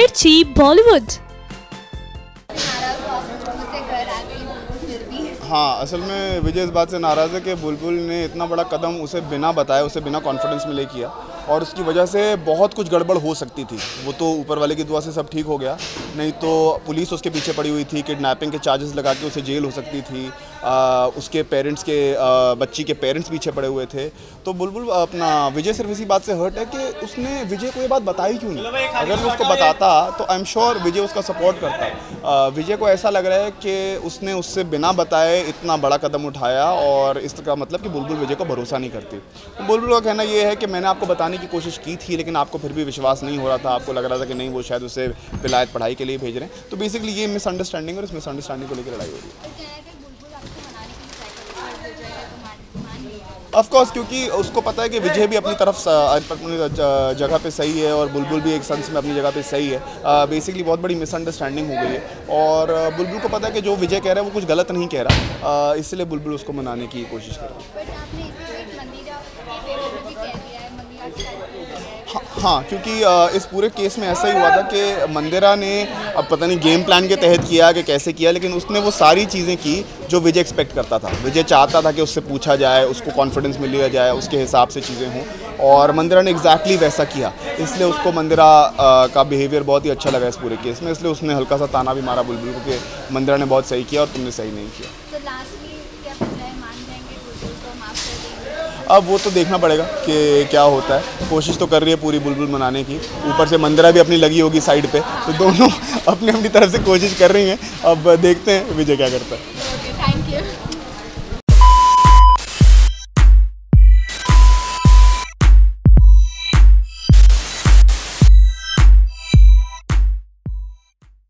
मिर्ची बॉलीवुड हाँ असल में विजय इस बात से नाराज़ है कि बुलबुल ने इतना बड़ा कदम उसे बिना बताए उसे बिना कॉन्फिडेंस में ले किया और उसकी वजह से बहुत कुछ गड़बड़ हो सकती थी। वो तो ऊपर वाले की दुआ से सब ठीक हो गया, नहीं तो पुलिस उसके पीछे पड़ी हुई थी किडनैपिंग के चार्जेस लगा के उसे जेल हो सकती थी आ, उसके पेरेंट्स के आ, बच्ची के पेरेंट्स पीछे पड़े हुए थे। तो बुलबुल अपना विजय सिर्फ़ इसी बात से हर्ट है कि उसने विजय को ये बात बताई क्यों नहीं? अगर वो उसको बताता तो आई एम श्योर विजय उसका सपोर्ट करता। विजय को ऐसा लग रहा है कि उसने उससे बिना बताए इतना बड़ा कदम उठाया और इसका मतलब कि बुलबुल विजय को भरोसा नहीं करती। तो बुलबुल का कहना ये है कि मैंने आपको बताने की कोशिश की थी लेकिन आपको फिर भी विश्वास नहीं हो रहा था। आपको लग रहा था कि नहीं वो शायद उसे विलायत पढ़ाई के लिए भेज रहे हैं। तो बेसिकली ये मिसअंडरस्टैंडिंग और इस मिसअंडरस्टैंडिंग को लेकर लड़ाई हो रही है। ऑफ़ कोर्स क्योंकि उसको पता है कि विजय भी अपनी तरफ़ अपनी जगह पे सही है और बुलबुल भी एक सेंस में अपनी जगह पे सही है। बेसिकली बहुत बड़ी मिसअंडरस्टैंडिंग हो गई है। और बुलबुल को पता है कि जो विजय कह रहा है वो कुछ गलत नहीं कह रहा। इसलिए बुलबुल उसको मनाने की कोशिश कर रहा है। हाँ, हाँ क्योंकि इस पूरे केस में ऐसा ही हुआ था कि मंदिरा ने अब पता नहीं गेम प्लान के तहत किया कि कैसे किया लेकिन उसने वो सारी चीज़ें की जो विजय एक्सपेक्ट करता था। विजय चाहता था कि उससे पूछा जाए उसको कॉन्फिडेंस मिल लिया जाए उसके हिसाब से चीज़ें हों और मंदिरा ने एग्जैक्टली exactly वैसा किया। इसलिए उसको मंदिरा का बिहेवियर बहुत ही अच्छा लगा इस पूरे केस में इसलिए उसने हल्का सा ताना भी मारा बुलबुल को कि मंदिरा ने बहुत सही किया और तुमने सही नहीं किया। अब वो तो देखना पड़ेगा कि क्या होता है। कोशिश तो कर रही है पूरी बुलबुल मनाने की। ऊपर से मंदिरा भी अपनी लगी होगी साइड पे तो दोनों अपनी अपनी तरफ़ से कोशिश कर रही हैं। अब देखते हैं विजय क्या करता है।